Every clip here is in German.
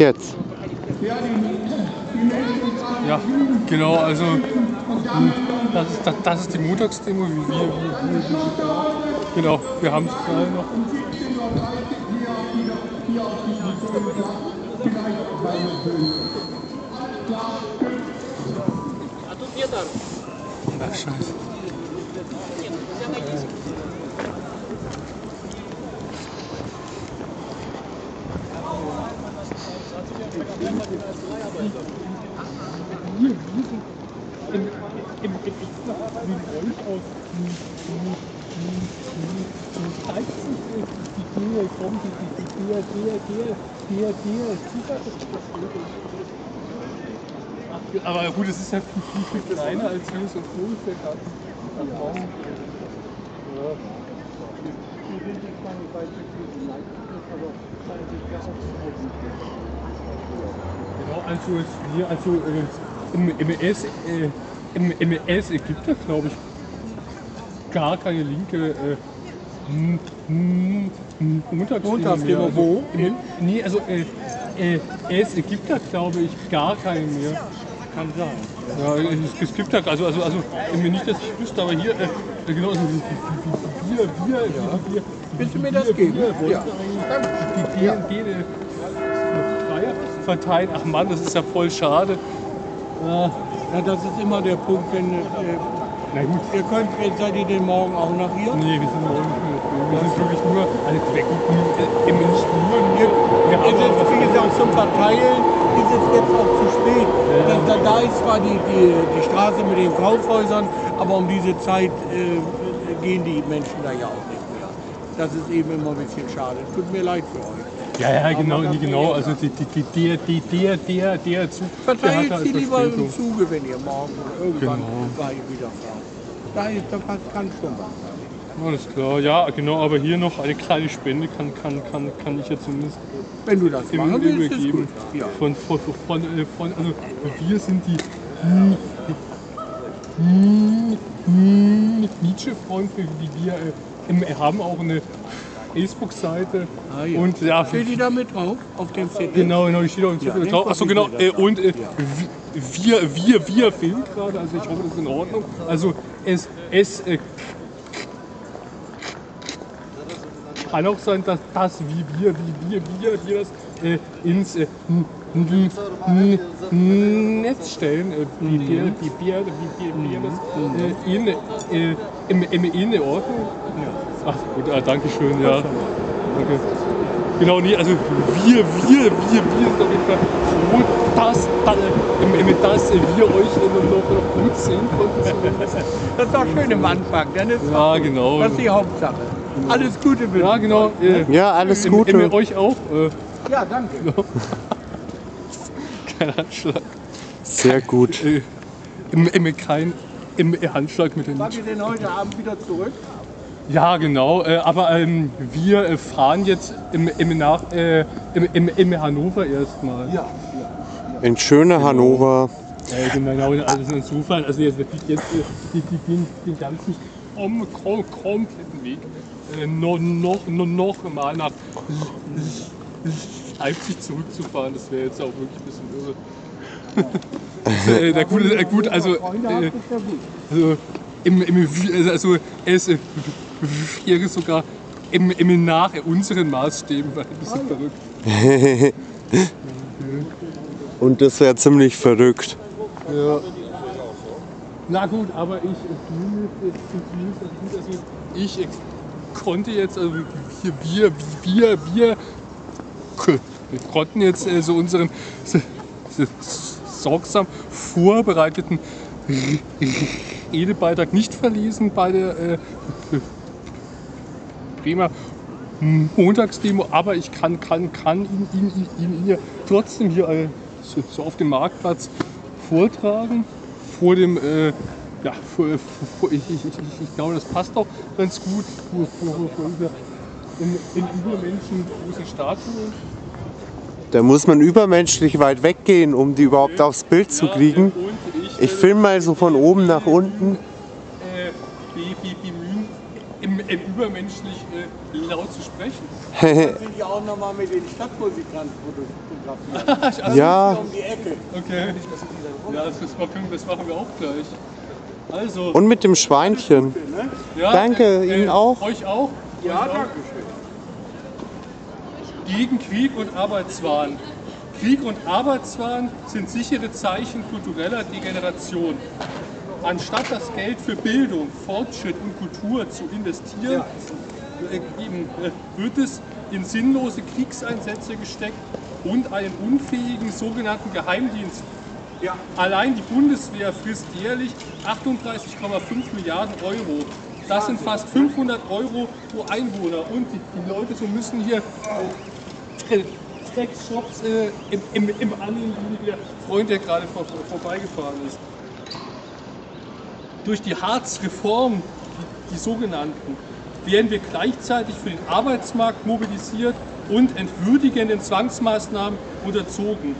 Jetzt. Ja, genau, also hm, das ist, das, das ist die Montagsdemo, wie wir, wie, wie, wie, genau, wir haben es gerade noch. Ach, scheiße. Im, im, im Geräusch aus Leipzig die Dinge kommen, die, die, die, der, der, der, der, der, Zufall, aber gut, es ist ja viel, viel, viel kleiner als Hüls und Kohlenfeld. Ja. Genau, also es hier, also äh, im MS, äh, im MS gibt es glaube ich gar keine linke äh, Montagsdemo. Wo? Im, nee, also äh, äh, es gibt da glaube ich gar keine mehr. Kann sein. Ja, es, es gibt da, also, also, also nicht, dass ich wüsste, aber hier, äh, genau, also, wir, wir, wir, wir, Willst du mir das geben? Ja. die Flyer verteilen. Ach Mann, das ist ja voll schade. Ja, das ist immer der Punkt, wenn. Äh, Na gut. ihr könnt, seid ihr denn morgen auch noch hier? Nee, wir sind morgen nicht mehr. Wir sind wirklich nur, also weg, äh, nicht nur, wir, wir Es haben ist, wie gesagt, zum Verteilen ist es jetzt auch zu spät. Da, da, da ist zwar die, die, die Straße mit den Kaufhäusern, aber um diese Zeit äh, gehen die Menschen da ja auch nicht mehr. Das ist eben immer ein bisschen schade. Tut mir leid für euch. Ja, ja, genau, genau. Also die, die, die, der, die, der, der, der Zug, Verteilt sie lieber im. Zuge, wenn ihr morgen oder irgendwann Genau. wieder fahrt. Da, ist, da kann schon was. Alles klar, ja, genau, aber hier noch eine kleine Spende kann, kann, kann, kann ich ja zumindest Wenn du das im machen willst, ist übergeben. gut. Ja. Von, von, von, von, also wir sind die hm, Nietzsche-Freunde, die wir äh, haben auch eine Facebook-Seite Ah, ja. und ja, Steht die da mit drauf auf dem Zettel? Genau, genau, steht auch im Ja, Zettel den drauf. Achso, genau. ich Äh, und äh, wir, wir, wir filmen gerade, also ich hoffe, das ist in Ordnung. Also es, es äh, kann auch sein, dass das, wie wir, wie wir, wir, wir das äh, ins äh, n- n- n- Netz stellen, äh, wie wir, wie wir, wie wir, wir das äh, in, äh, Ordnung. Ach gut, ah, danke schön, ja. Danke. Genau, nee, also wir, wir, wir, wir sind auf jeden Fall froh, dass, dass, wir euch noch, noch gut sehen konnten. Das ist doch schön im Anfang. Dann ist Ja, genau. Das ist die Hauptsache. Alles Gute bitte. Ja, genau. Ja, alles im- Gute. im- euch auch. Ja, danke. kein Handschlag. Sehr gut. Äh, im, im, kein im Handschlag mit den Wart ihr denn heute Abend wieder zurück? Ja, genau. Äh, aber ähm, wir äh, fahren jetzt im, im, nach, äh, im, im, im Hannover erstmal. Ja. In schöne Hannover. Ja, genau, also insofern, also jetzt wirklich jetzt äh, die, die, den, den ganzen kom, kom, kompletten Weg äh, noch, noch, noch, noch mal nach Leipzig zurückzufahren, das wäre jetzt auch wirklich ein bisschen irre. äh, na gut, äh, gut, also, äh, ist also, im, im, also es äh, wäre sogar im, im nach unseren Maßstäben ein bisschen verrückt. Und das wäre ziemlich verrückt. Ja. Na gut, aber ich äh, äh, also ich äh, konnte jetzt, also wir, wir, wir, wir wir konnten jetzt äh, unseren sorgsam vorbereiteten Redebeitrag nicht verlesen bei der äh, Bremer Montagsdemo, aber ich kann, kann, kann ihn, ihn, ihn, ihn trotzdem hier äh, so, auf dem Marktplatz vortragen. Vor dem, äh, ja, vor, vor, ich, ich, ich, ich glaube, das passt auch ganz gut vor, vor, in, in Übermenschen großen Statue. Da muss man übermenschlich weit weggehen, um die überhaupt aufs Bild zu Ja, kriegen. äh, und ich, Ich äh, filme mal so von oben nach unten. äh, be- be- bemühen, im, im übermenschlich äh, laut zu sprechen. Dann sind die auch nochmal mit den Stadtmusikanten fotografiert. Also, ja, Um die Ecke. Okay. Ja, das, das, machen, das machen wir auch gleich. Also, und mit dem Schweinchen. ja, danke, Ihnen auch. Euch auch? Ja, danke schön. Gegen Krieg und Arbeitswahn. Krieg und Arbeitswahn sind sichere Zeichen kultureller Degeneration. Anstatt das Geld für Bildung, Fortschritt und Kultur zu investieren, äh, wird es in sinnlose Kriegseinsätze gesteckt und einen unfähigen sogenannten Geheimdienst. Ja. Allein die Bundeswehr frisst jährlich 38,5 Milliarden Euro. Das sind fast 500 Euro pro Einwohner. Und die, die Leute so müssen hier äh, sechs Shops äh, im, im, im Annehmen, wie der Freund, der gerade vor, vorbeigefahren ist. Durch die Harz-Reform, die, die sogenannten, werden wir gleichzeitig für den Arbeitsmarkt mobilisiert und entwürdigenden Zwangsmaßnahmen unterzogen.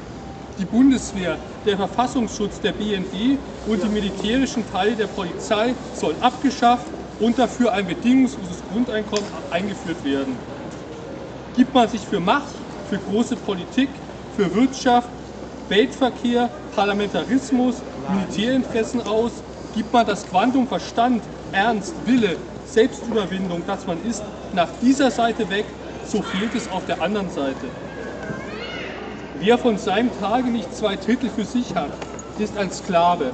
Die Bundeswehr, der Verfassungsschutz der BND und die militärischen Teile der Polizei sollen abgeschafft und dafür ein bedingungsloses Grundeinkommen eingeführt werden. Gibt man sich für Macht, für große Politik, für Wirtschaft, Weltverkehr, Parlamentarismus, Militärinteressen aus, gibt man das Quantum Verstand, Ernst, Wille, Selbstüberwindung, das man ist, nach dieser Seite weg, so fehlt es auf der anderen Seite. Wer von seinem Tage nicht zwei Drittel für sich hat, ist ein Sklave.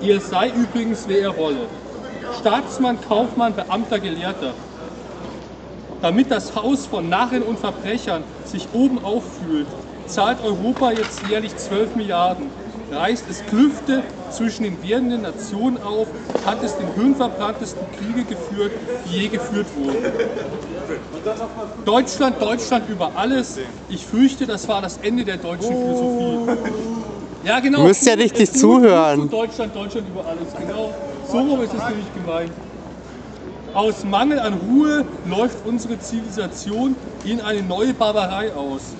Er sei übrigens, wer er wolle. Staatsmann, Kaufmann, Beamter, Gelehrter. Damit das Haus von Narren und Verbrechern sich oben auffühlt, zahlt Europa jetzt jährlich 12 Milliarden. Reißt es Klüfte zwischen den werdenden Nationen auf, hat es den hirnverbranntesten Kriege geführt, die je geführt wurden. Deutschland, Deutschland über alles. Ich fürchte, das war das Ende der deutschen Philosophie. Ja, genau. Du musst ja richtig zuhören. Deutschland, Deutschland über alles. Genau. So rum ist es nämlich gemeint. Aus Mangel an Ruhe läuft unsere Zivilisation in eine neue Barbarei aus.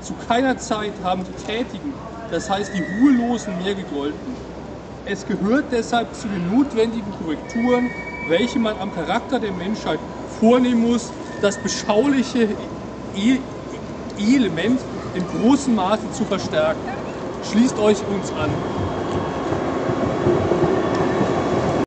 Zu keiner Zeit haben die Tätigen, das heißt die Ruhelosen, mehr gegolten. Es gehört deshalb zu den notwendigen Korrekturen, welche man am Charakter der Menschheit vornehmen muss, das beschauliche E- Element in großem Maße zu verstärken. Schließt euch uns an.